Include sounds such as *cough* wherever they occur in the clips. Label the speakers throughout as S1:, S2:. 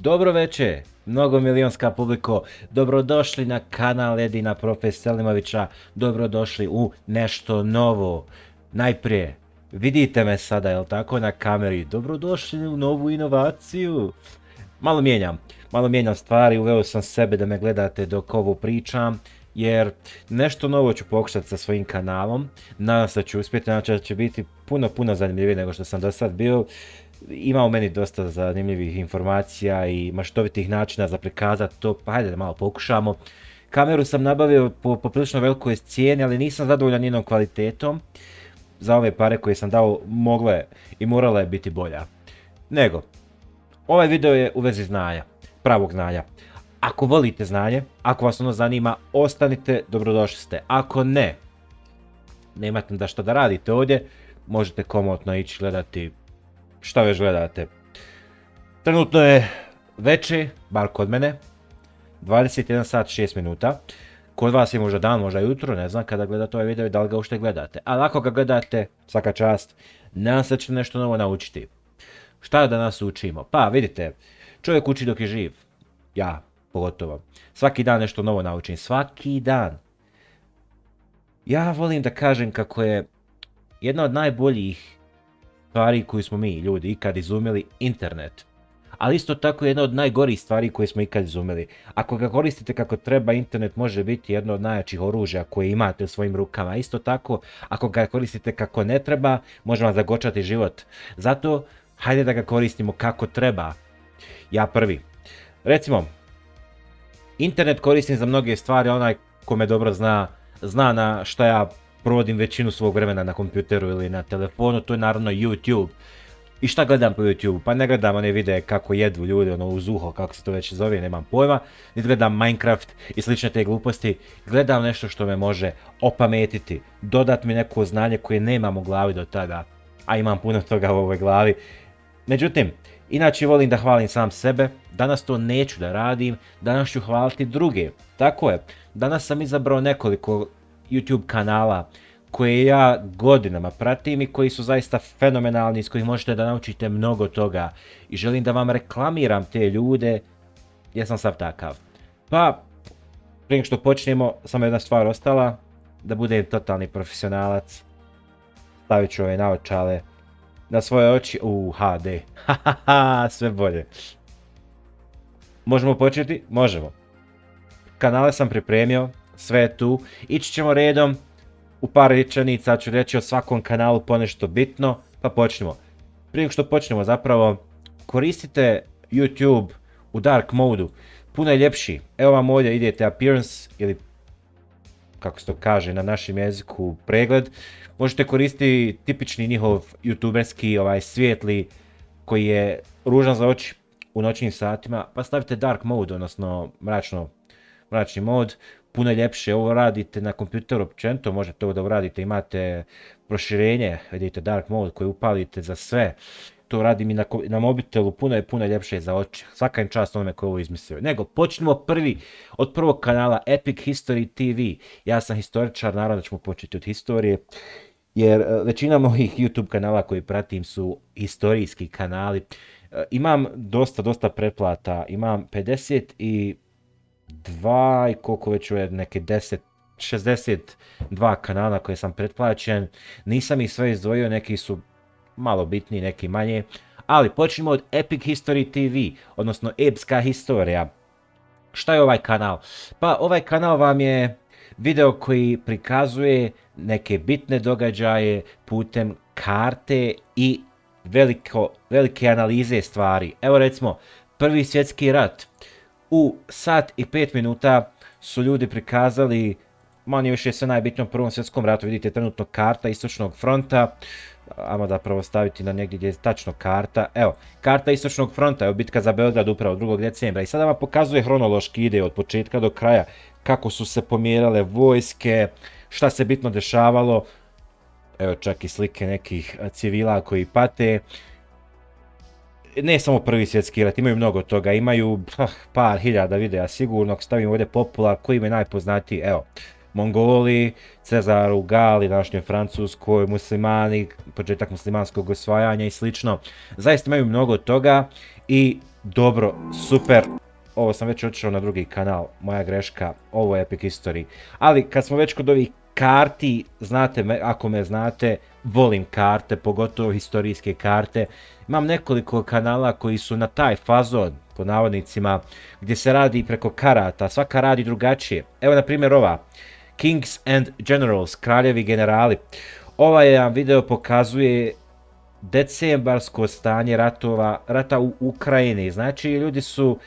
S1: Dobro veče, mnogo milionska publiko, dobrodošli na kanal Edina Profe Selimovića, dobrodošli u nešto novo. Najprije, vidite me sada, jel tako, na kameri, dobrodošli u novu inovaciju. Malo mijenjam, malo mijenjam stvari, uveo sam sebe da me gledate dok ovo pričam, jer nešto novo ću pokušati sa svojim kanalom, nadam se da ću uspjeti, znači da će biti puno, puno zanimljivije nego što sam do sad bio ima u meni dosta zanimljivih informacija i maštovitih načina za prikazati to, pa hajde da malo pokušamo. Kameru sam nabavio po poprilično velikoj cijeni, ali nisam zadovoljan njenom kvalitetom. Za ove pare koje sam dao mogle i morala je biti bolja. Nego, ovaj video je u vezi znanja, pravog znanja. Ako volite znanje, ako vas ono zanima, ostanite, dobrodošli ste. Ako ne, nemate da što da radite ovdje, možete komotno ići gledati šta već gledate. Trenutno je veće, bar kod mene, 21 sat 6 minuta. Kod vas je možda dan, možda jutro, ne znam kada gledate ovaj video i da li ga ušte gledate. Ali ako ga gledate, svaka čast, nadam se ćete nešto novo naučiti. Šta da nas učimo? Pa vidite, čovjek uči dok je živ. Ja, pogotovo. Svaki dan nešto novo naučim, svaki dan. Ja volim da kažem kako je jedna od najboljih stvari koju smo mi ljudi ikad izumili internet. Ali isto tako jedna od najgorih stvari koje smo ikad izumili. Ako ga koristite kako treba, internet može biti jedno od najjačih oružja koje imate u svojim rukama. Isto tako, ako ga koristite kako ne treba, može vam zagočati život. Zato, hajde da ga koristimo kako treba. Ja prvi. Recimo, internet koristim za mnoge stvari, onaj ko me dobro zna, zna na šta ja provodim većinu svog vremena na kompjuteru ili na telefonu, to je naravno YouTube. I šta gledam po YouTube? Pa ne gledam one videe kako jedu ljudi, ono uz uho, kako se to već zove, nemam pojma. Niti gledam Minecraft i slične te gluposti. Gledam nešto što me može opametiti, dodat mi neko znanje koje nemam u glavi do tada. A imam puno toga u ovoj glavi. Međutim, inače volim da hvalim sam sebe, danas to neću da radim, danas ću hvaliti druge. Tako je, danas sam izabrao nekoliko YouTube kanala koje ja godinama pratim i koji su zaista fenomenalni, iz kojih možete da naučite mnogo toga. I želim da vam reklamiram te ljude, ja sam sav takav. Pa, prije što počnemo, samo jedna stvar ostala, da budem totalni profesionalac. Stavit ću ove naočale na svoje oči, u HD, *laughs* sve bolje. Možemo početi? Možemo. Kanale sam pripremio, sve tu. Ići ćemo redom, u par rečenica ću reći o svakom kanalu ponešto bitno, pa počnemo. Prije što počnemo zapravo, koristite YouTube u dark modu, puno je ljepši. Evo vam ovdje idete appearance ili kako se to kaže na našem jeziku pregled. Možete koristiti tipični njihov youtuberski ovaj svijetli koji je ružan za oči u noćnim satima, pa stavite dark mode, odnosno mračno, mračni mod, puno ljepše. Ovo radite na kompjuteru općenito, možete ovo da uradite, imate proširenje, vidite dark mode koji upalite za sve. To radim i na, na mobitelu, puno je puno ljepše za oči. Svaka im čast onome koji ovo izmislio. Nego, počnemo prvi, od prvog kanala Epic History TV. Ja sam historičar, naravno da ćemo početi od historije. Jer e, većina mojih YouTube kanala koji pratim su historijski kanali. E, imam dosta, dosta pretplata. Imam 50 i dva i koliko već je neke 10, 62 kanala koje sam pretplaćen. Nisam ih sve izdvojio, neki su malo bitniji, neki manje. Ali počnemo od Epic History TV, odnosno Epska historija. Šta je ovaj kanal? Pa ovaj kanal vam je video koji prikazuje neke bitne događaje putem karte i veliko, velike analize stvari. Evo recimo, prvi svjetski rat u sat i pet minuta su ljudi prikazali manje više sve najbitnije u Prvom svjetskom ratu. Vidite trenutno karta istočnog fronta. Amo da prvo staviti na negdje gdje je tačno karta. Evo, karta istočnog fronta, je bitka za Beograd upravo 2. decembra. I sada vam pokazuje hronološki ide od početka do kraja kako su se pomjerale vojske, šta se bitno dešavalo. Evo čak i slike nekih civila koji pate ne samo prvi svjetski rat, imaju mnogo toga, imaju par hiljada videa sigurno, ako stavim ovdje popular, koji im je najpoznatiji, evo, Mongoli, Cezar u Gali, današnjoj Francuskoj, muslimani, početak muslimanskog osvajanja i slično. Zaista imaju mnogo toga i dobro, super. Ovo sam već otišao na drugi kanal, moja greška, ovo je Epic History. Ali kad smo već kod ovih karti, znate ako me znate, volim karte, pogotovo historijske karte. Imam nekoliko kanala koji su na taj fazon, po navodnicima, gdje se radi preko karata, svaka radi drugačije. Evo na primjer ova, Kings and Generals, kraljevi generali. Ovaj jedan video pokazuje decembarsko stanje ratova, rata u Ukrajini. Znači ljudi su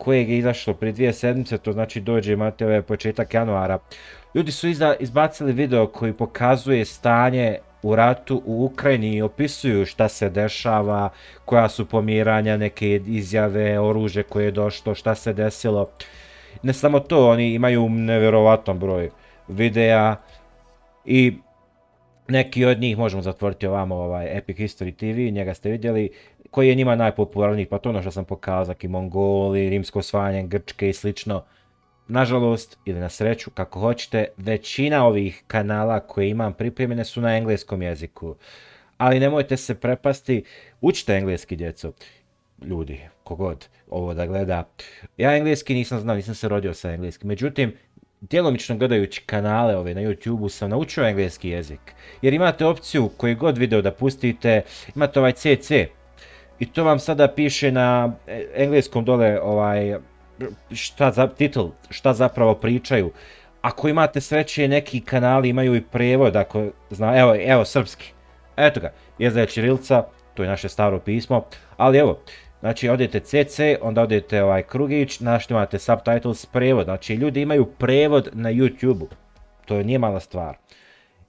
S1: kojeg je izašlo prije dvije sedmice, to znači dođe imate ovaj početak januara. Ljudi su izbacili video koji pokazuje stanje u ratu u Ukrajini i opisuju šta se dešava, koja su pomiranja, neke izjave, oružje koje je došlo, šta se desilo. Ne samo to, oni imaju nevjerovatan broj videa i neki od njih možemo zatvoriti ovamo ovaj Epic History TV, njega ste vidjeli, koji je njima najpopularniji, pa to ono što sam pokazao, i Mongoli, rimsko osvajanje Grčke i slično. Nažalost, ili na sreću, kako hoćete, većina ovih kanala koje imam pripremljene su na engleskom jeziku. Ali nemojte se prepasti, učite engleski djeco, ljudi, kogod ovo da gleda. Ja engleski nisam znao, nisam se rodio sa engleskim, međutim, djelomično gledajući kanale ove na YouTube-u sam naučio engleski jezik. Jer imate opciju koji god video da pustite, imate ovaj CC. I to vam sada piše na e, engleskom dole ovaj šta za titl, šta zapravo pričaju. Ako imate sreće, neki kanali imaju i prevod, ako zna, evo, evo srpski. Eto ga, jezda je Čirilca, to je naše staro pismo, ali evo, Znači odete CC, onda odete ovaj krugić, našli imate subtitles, prevod. Znači ljudi imaju prevod na YouTube-u. To nije mala stvar.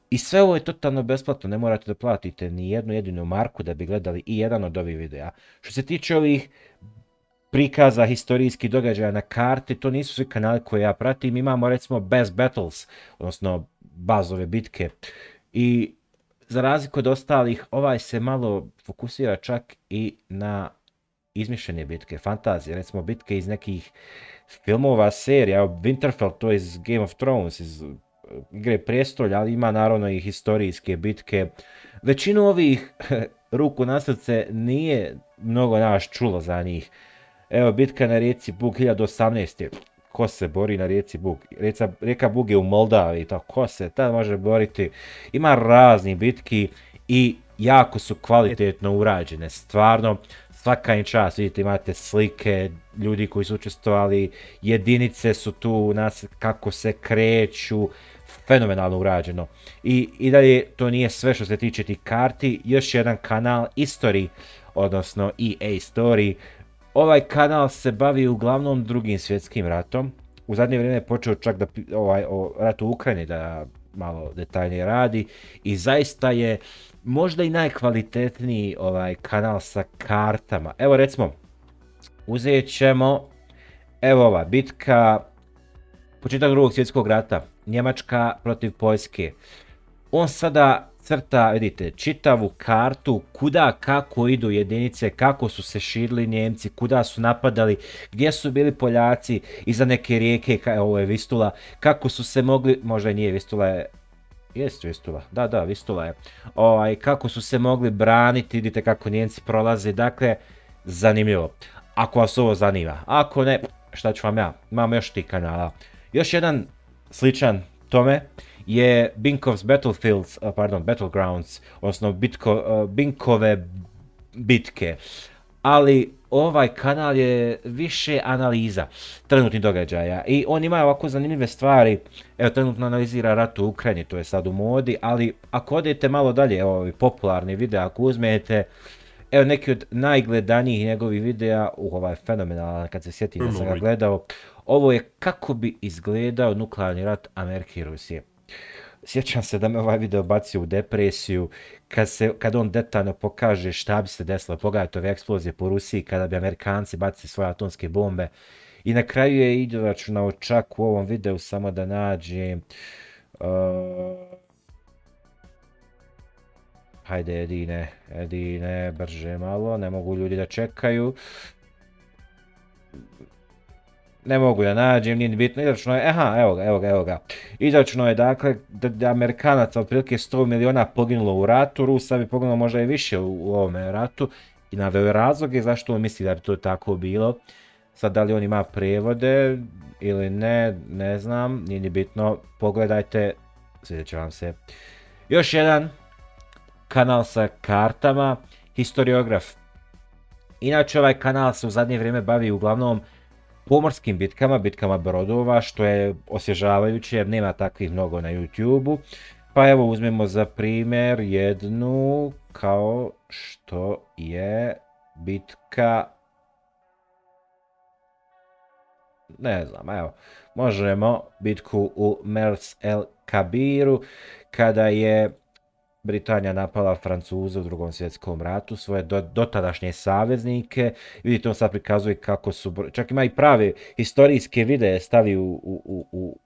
S1: I sve ovo je totalno besplatno, ne morate da platite ni jednu jedinu marku da bi gledali i jedan od ovih videa. Što se tiče ovih prikaza historijskih događaja na karti, to nisu svi kanali koje ja pratim. Imamo recimo Best Battles, odnosno bazove bitke. I za razliku od ostalih, ovaj se malo fokusira čak i na izmišljene bitke, fantazije, recimo bitke iz nekih filmova, serija, Winterfell, to je iz Game of Thrones, iz uh, igre prijestolja, ali ima naravno i historijske bitke. Većinu ovih *laughs* ruku na srce nije mnogo naš čulo za njih. Evo, bitka na rijeci Bug 1018. Ko se bori na rijeci Bug? rijeka Bug je u Moldavi, to ko se tad može boriti? Ima razni bitki i jako su kvalitetno urađene, stvarno svaka im čast, vidite imate slike ljudi koji su učestvovali, jedinice su tu, nas kako se kreću, fenomenalno urađeno. I, I dalje to nije sve što se tiče tih karti, još jedan kanal History, odnosno EA Story. Ovaj kanal se bavi uglavnom drugim svjetskim ratom. U zadnje vrijeme je počeo čak da ovaj, o ratu u Ukrajini da malo detaljnije radi i zaista je možda i najkvalitetniji ovaj kanal sa kartama. Evo recimo, uzet ćemo, evo ova bitka, početak drugog svjetskog rata, Njemačka protiv Poljske. On sada crta, vidite, čitavu kartu kuda, kako idu jedinice, kako su se širili Njemci, kuda su napadali, gdje su bili Poljaci iza neke rijeke, ovo je Vistula, kako su se mogli, možda nije Vistula je Jest Vistula, da, da, Vistula je. Ovaj, kako su se mogli braniti, vidite kako Nijemci prolaze, dakle, zanimljivo. Ako vas ovo zanima. Ako ne, šta ću vam ja, imamo još tih kanala. Još jedan sličan tome je Binkov's Battlefields, pardon, Battlegrounds, odnosno Bitko, Binkove bitke. Ali ovaj kanal je više analiza trenutnih događaja i on ima ovako zanimljive stvari, evo trenutno analizira rat u Ukrajini, to je sad u modi, ali ako odete malo dalje, evo ovi popularni video, ako uzmete, evo neki od najgledanijih njegovih videa, uh, ovaj je fenomenalan kad se sjetim da sam ga gledao, ovo je kako bi izgledao nuklearni rat Amerike i Rusije. Sjećam se da me ovaj video bacio u depresiju, kad, se, kad on detaljno pokaže šta bi se desilo, pogledajte ove eksplozije po Rusiji, kada bi Amerikanci bacili svoje atomske bombe. I na kraju je izračunao čak u ovom videu, samo da nađem... Uh, hajde Edine, Edine, brže malo, ne mogu ljudi da čekaju ne mogu da nađem, nije bitno, izračno je, aha, evo ga, evo ga, evo ga. Izračno je dakle da, da Amerikanaca otprilike 100 miliona poginulo u ratu, Rusa bi poginulo možda i više u, u ovome ratu i naveo razloge zašto on misli da bi to tako bilo. Sad da li on ima prevode ili ne, ne znam, nije ni bitno. Pogledajte, svidjet će vam se. Još jedan kanal sa kartama, historiograf. Inače ovaj kanal se u zadnje vrijeme bavi uglavnom pomorskim bitkama, bitkama brodova, što je osvježavajuće jer nema takvih mnogo na YouTube-u. Pa evo uzmemo za primjer jednu kao što je bitka ne znam, evo, možemo bitku u Mers el Kabiru, kada je Britanija napala Francuze u drugom svjetskom ratu, svoje dotadašnje saveznike. Vidite, on sad prikazuje kako su, čak ima i prave historijske videe stavi u, u, u,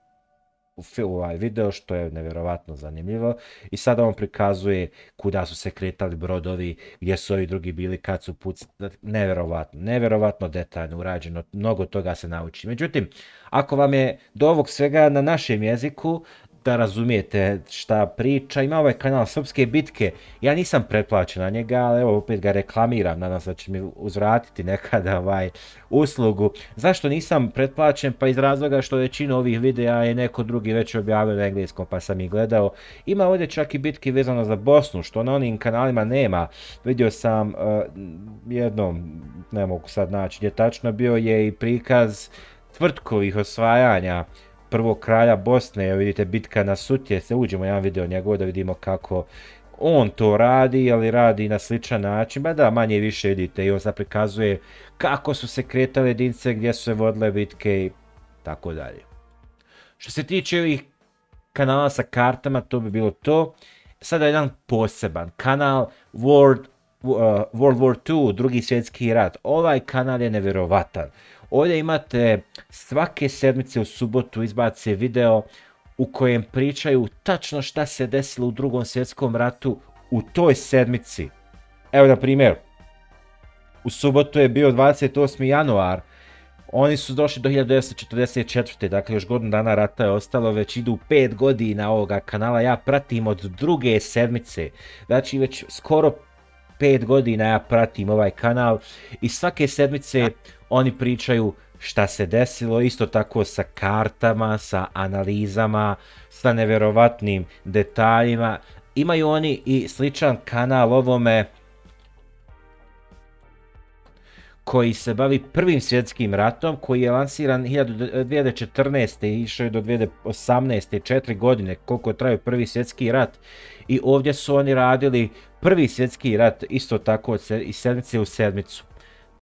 S1: u ovaj video, što je nevjerovatno zanimljivo. I sada on prikazuje kuda su se kretali brodovi, gdje su ovi drugi bili, kad su pucali. Nevjerovatno, nevjerovatno detaljno urađeno, mnogo toga se nauči. Međutim, ako vam je do ovog svega na našem jeziku, da razumijete šta priča. Ima ovaj kanal Srpske bitke. Ja nisam pretplaćen na njega, ali evo opet ga reklamiram. Nadam se da će mi uzvratiti nekada ovaj uslugu. Zašto nisam pretplaćen? Pa iz razloga što većinu ovih videa je neko drugi već objavio na engleskom pa sam ih gledao. Ima ovdje čak i bitke vezano za Bosnu, što na onim kanalima nema. Vidio sam uh, jednom, ne mogu sad naći gdje tačno, bio je i prikaz tvrtkovih osvajanja prvog kralja Bosne, evo vidite bitka na Sutje, se uđemo jedan video njegov da vidimo kako on to radi, ali radi na sličan način, ba da manje više vidite i on sad prikazuje kako su se kretale jedinice, gdje su se vodile bitke i tako dalje. Što se tiče ovih kanala sa kartama, to bi bilo to. Sada jedan poseban kanal World, uh, World War II, drugi svjetski rat. Ovaj kanal je nevjerovatan. Ovdje imate svake sedmice u subotu izbace video u kojem pričaju tačno šta se desilo u drugom svjetskom ratu u toj sedmici. Evo na primjer, u subotu je bio 28. januar, oni su došli do 1944. Dakle, još godinu dana rata je ostalo, već idu 5 godina ovoga kanala. Ja pratim od druge sedmice. Znači, već skoro 5 godina ja pratim ovaj kanal i svake sedmice oni pričaju šta se desilo, isto tako sa kartama, sa analizama, sa neverovatnim detaljima. Imaju oni i sličan kanal ovome koji se bavi prvim svjetskim ratom, koji je lansiran 2014. i išao je do 2018. 4 godine, koliko traju prvi svjetski rat. I ovdje su oni radili prvi svjetski rat, isto tako iz sedmice u sedmicu.